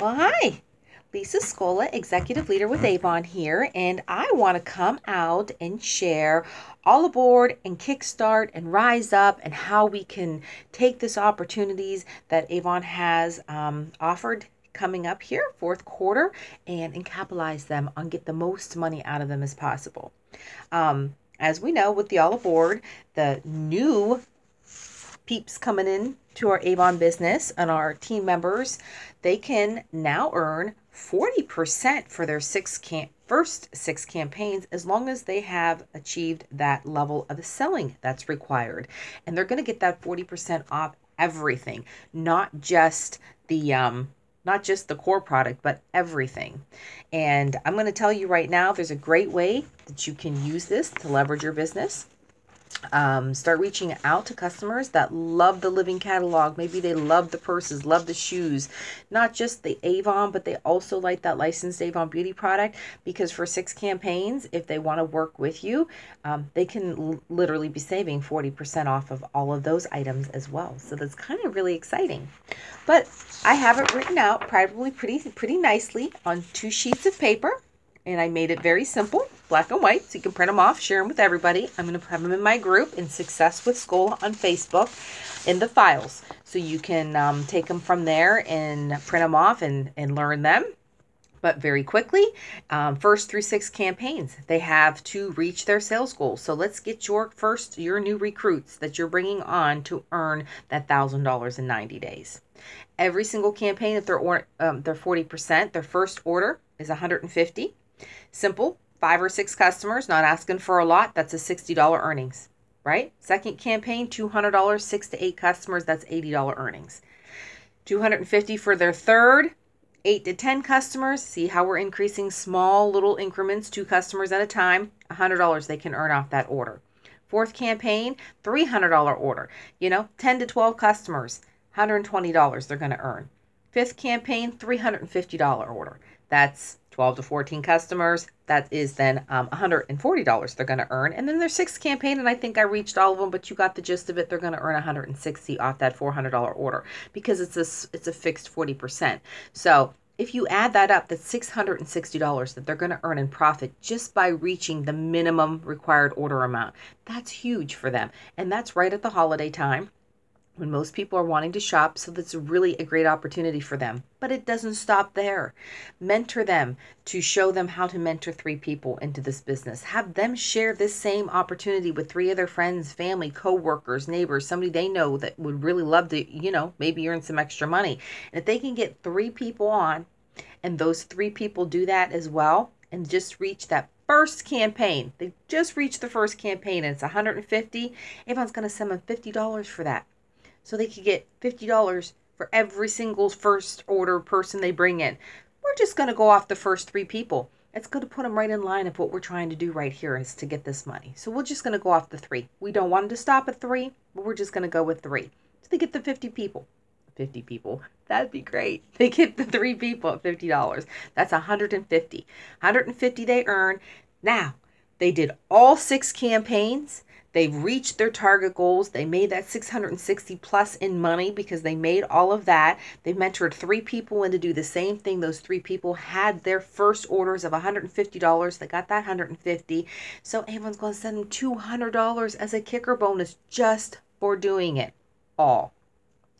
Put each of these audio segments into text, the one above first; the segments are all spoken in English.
Well, hi. Lisa Scola, Executive Leader with Avon here, and I want to come out and share all aboard and kickstart and rise up and how we can take this opportunities that Avon has um, offered coming up here, fourth quarter, and, and capitalize them on get the most money out of them as possible. Um, as we know, with the all aboard, the new peeps coming in to our Avon business and our team members, they can now earn 40% for their six camp first six campaigns as long as they have achieved that level of selling that's required. And they're going to get that 40% off everything, not just the um not just the core product, but everything. And I'm going to tell you right now, there's a great way that you can use this to leverage your business um, start reaching out to customers that love the living catalog. Maybe they love the purses, love the shoes, not just the Avon, but they also like that licensed Avon beauty product because for six campaigns, if they want to work with you, um, they can l- literally be saving 40% off of all of those items as well. So that's kind of really exciting. But I have it written out probably pretty, pretty nicely on two sheets of paper and I made it very simple, black and white, so you can print them off, share them with everybody. I'm going to have them in my group in Success with Scola on Facebook in the files. So you can um, take them from there and print them off and, and learn them. But very quickly, um, first through six campaigns, they have to reach their sales goals. So let's get your first, your new recruits that you're bringing on to earn that $1,000 in 90 days. Every single campaign, if they're, or, um, they're 40%, their first order is 150 Simple, five or six customers, not asking for a lot, that's a $60 earnings, right? Second campaign, $200, six to eight customers, that's $80 earnings. 250 for their third, eight to 10 customers. See how we're increasing small little increments, two customers at a time. $100 they can earn off that order. Fourth campaign, $300 order. You know, 10 to 12 customers, $120 they're going to earn. Fifth campaign, $350 order. That's 12 to 14 customers. That is then um, $140 they're going to earn. And then their sixth campaign, and I think I reached all of them, but you got the gist of it. They're going to earn 160 off that $400 order because it's a, it's a fixed 40%. So if you add that up, that's $660 that they're going to earn in profit just by reaching the minimum required order amount. That's huge for them. And that's right at the holiday time when most people are wanting to shop, so that's really a great opportunity for them. But it doesn't stop there. Mentor them to show them how to mentor three people into this business. Have them share this same opportunity with three other friends, family, co-workers, neighbors, somebody they know that would really love to, you know, maybe earn some extra money. And if they can get three people on and those three people do that as well and just reach that first campaign. They just reached the first campaign and it's 150. Everyone's going to send them $50 for that so they could get $50 for every single first order person they bring in. We're just going to go off the first three people. It's going to put them right in line of what we're trying to do right here is to get this money. So we're just going to go off the three. We don't want them to stop at three, but we're just going to go with three. So they get the 50 people. 50 people. That'd be great. They get the three people at $50. That's 150. 150 they earn. Now, they did all six campaigns. They've reached their target goals. They made that 660 plus in money because they made all of that. They mentored three people in to do the same thing. Those three people had their first orders of $150. They got that 150. So everyone's going to send them $200 as a kicker bonus just for doing it all.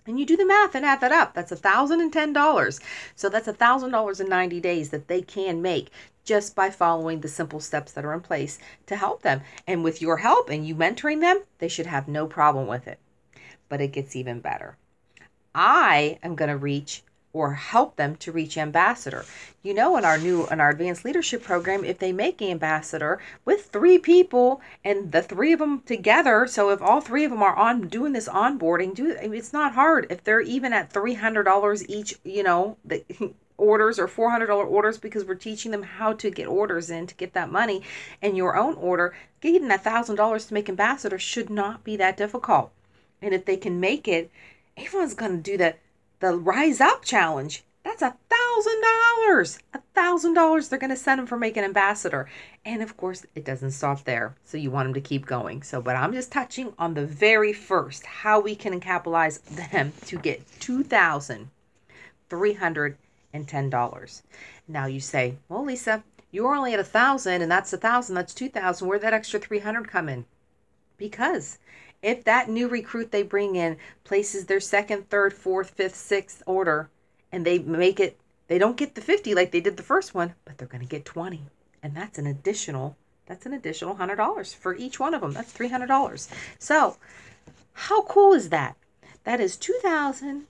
And you do the math and add that up. That's $1,010. So that's $1,000 in 90 days that they can make just by following the simple steps that are in place to help them. And with your help and you mentoring them, they should have no problem with it. But it gets even better. I am going to reach or help them to reach ambassador. You know, in our new in our advanced leadership program, if they make ambassador with three people and the three of them together, so if all three of them are on doing this onboarding, do it's not hard. If they're even at three hundred dollars each, you know, the, orders or $400 orders because we're teaching them how to get orders in to get that money. And your own order getting a thousand dollars to make ambassador should not be that difficult. And if they can make it everyone's going to do the the rise up challenge. That's a thousand dollars. A thousand dollars they're going to send them for making ambassador. And of course it doesn't stop there. So you want them to keep going. So but i'm just touching on the very first how we can capitalize them to get 2300 $2,310. Now you say, well, Lisa, you're only at a thousand and that's a thousand, that's 2,000. Where'd that extra 300 come in? Because if that new recruit they bring in places their second, third, fourth, fifth, sixth order and they make it, they don't get the 50 like they did the first one, but they're going to get 20. And that's an additional, that's an additional $100 for each one of them. That's $300. So how cool is that? That is $2,000,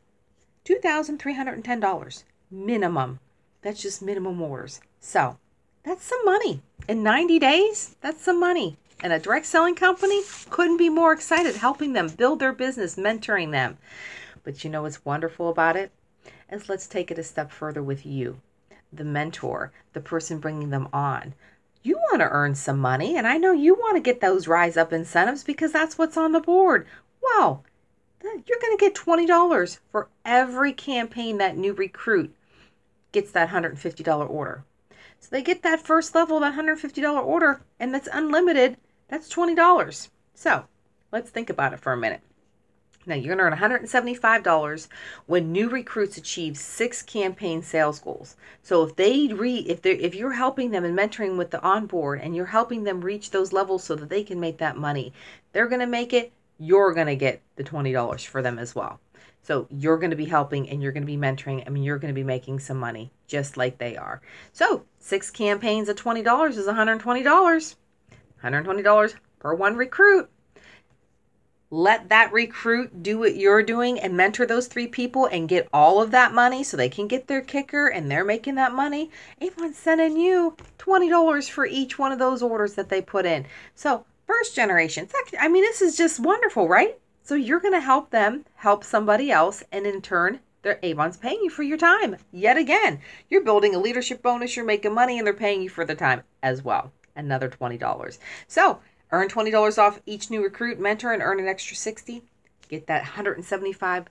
$2,310 minimum. That's just minimum orders. So that's some money. In 90 days, that's some money. And a direct selling company couldn't be more excited helping them build their business, mentoring them. But you know what's wonderful about it? Is let's take it a step further with you, the mentor, the person bringing them on. You want to earn some money, and I know you want to get those rise up incentives because that's what's on the board. Wow, you're going to get $20 for every campaign that new recruit gets that $150 order. So they get that first level, that $150 order, and that's unlimited that's $20. So let's think about it for a minute. Now you're going to earn $175 when new recruits achieve six campaign sales goals. So if they re if they if you're helping them and mentoring with the onboard and you're helping them reach those levels so that they can make that money, they're going to make it. You're going to get the $20 for them as well. So you're going to be helping and you're going to be mentoring. I mean, you're going to be making some money just like they are. So six campaigns at $20 is $120. $120 per one recruit. Let that recruit do what you're doing and mentor those three people and get all of that money so they can get their kicker and they're making that money. Avon's sending you $20 for each one of those orders that they put in. So, first generation, second, I mean, this is just wonderful, right? So, you're going to help them help somebody else, and in turn, their Avon's paying you for your time. Yet again, you're building a leadership bonus, you're making money, and they're paying you for the time as well another $20. So earn $20 off each new recruit, mentor, and earn an extra 60 Get that $175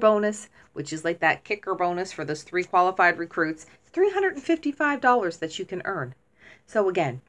bonus, which is like that kicker bonus for those three qualified recruits. $355 that you can earn. So again,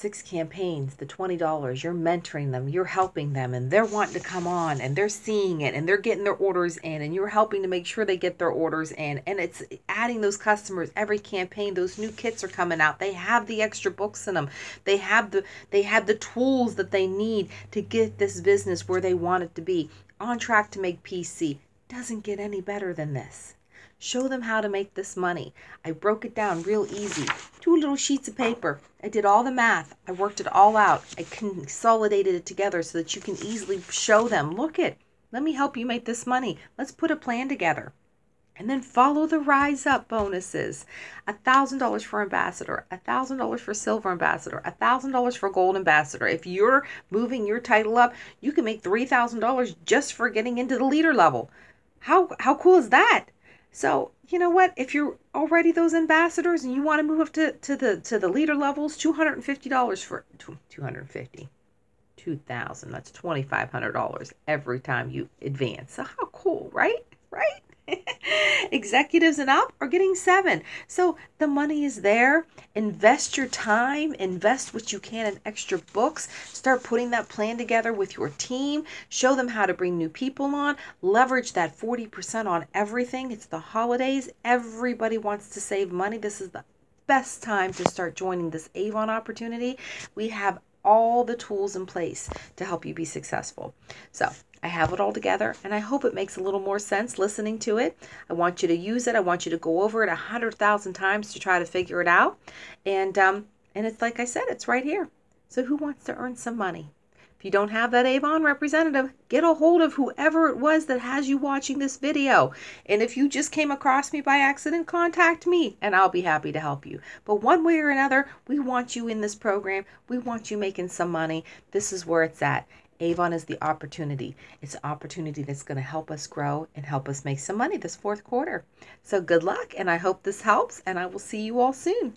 six campaigns, the $20, you're mentoring them, you're helping them, and they're wanting to come on and they're seeing it and they're getting their orders in, and you're helping to make sure they get their orders in. And it's adding those customers every campaign. Those new kits are coming out. They have the extra books in them. They have the they have the tools that they need to get this business where they want it to be. On track to make PC. Doesn't get any better than this. Show them how to make this money. I broke it down real easy. Two little sheets of paper. I did all the math. I worked it all out. I consolidated it together so that you can easily show them, look it, let me help you make this money. Let's put a plan together. And then follow the rise up bonuses. $1,000 for ambassador, $1,000 for silver ambassador, $1,000 for gold ambassador. If you're moving your title up, you can make $3,000 just for getting into the leader level. How, how cool is that? So, you know what? If you're already those ambassadors and you want to move up to, to the to the leader levels, $250 for 250 2000 that's $2500 every time you advance. So how cool right? Right Executives and up are getting seven. So the money is there. Invest your time, invest what you can in extra books. Start putting that plan together with your team. Show them how to bring new people on. Leverage that 40% on everything. It's the holidays. Everybody wants to save money. This is the best time to start joining this Avon opportunity. We have all the tools in place to help you be successful. So, I have it all together and I hope it makes a little more sense listening to it. I want you to use it. I want you to go over it a hundred thousand times to try to figure it out. And um, and it's like I said, it's right here. So who wants to earn some money? If you don't have that Avon representative, get a hold of whoever it was that has you watching this video. And if you just came across me by accident, contact me and I'll be happy to help you. But one way or another, we want you in this program. We want you making some money. This is where it's at. Avon is the opportunity. It's an opportunity that's going to help us grow and help us make some money this fourth quarter. So good luck, and I hope this helps, and I will see you all soon.